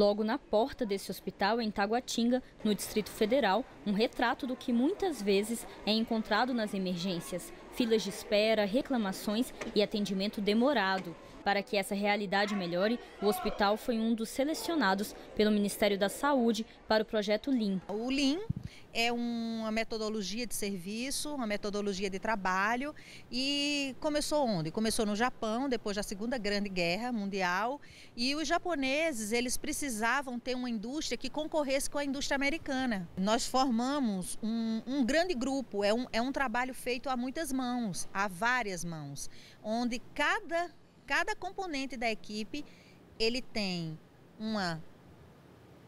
Logo na porta desse hospital, em Taguatinga, no Distrito Federal, um retrato do que muitas vezes é encontrado nas emergências: filas de espera, reclamações e atendimento demorado. Para que essa realidade melhore, o hospital foi um dos selecionados pelo Ministério da Saúde para o projeto LIM. O LIM é uma metodologia de serviço, uma metodologia de trabalho e começou onde? Começou no Japão, depois da Segunda Grande Guerra Mundial e os japoneses, eles precisavam ter uma indústria que concorresse com a indústria americana. Nós formamos um, um grande grupo, é um, é um trabalho feito a muitas mãos, a várias mãos, onde cada cada componente da equipe ele tem uma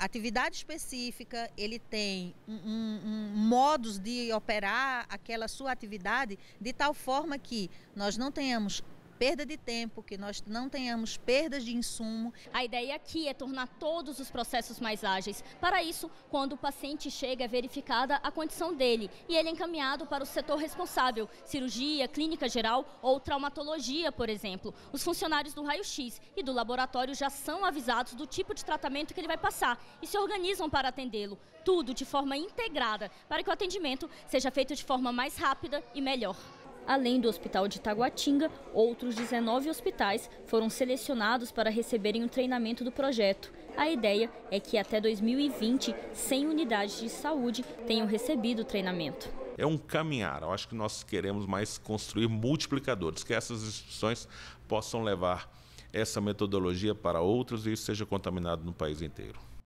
atividade específica, ele tem um, um, um, modos de operar aquela sua atividade de tal forma que nós não tenhamos perda de tempo, que nós não tenhamos perdas de insumo. A ideia aqui é tornar todos os processos mais ágeis. Para isso, quando o paciente chega, é verificada a condição dele e ele é encaminhado para o setor responsável, cirurgia, clínica geral ou traumatologia, por exemplo. Os funcionários do raio-x e do laboratório já são avisados do tipo de tratamento que ele vai passar e se organizam para atendê-lo. Tudo de forma integrada, para que o atendimento seja feito de forma mais rápida e melhor. Além do Hospital de Taguatinga, outros 19 hospitais foram selecionados para receberem o treinamento do projeto. A ideia é que até 2020, 100 unidades de saúde tenham recebido o treinamento. É um caminhar. Eu acho que nós queremos mais construir multiplicadores, que essas instituições possam levar essa metodologia para outros e isso seja contaminado no país inteiro.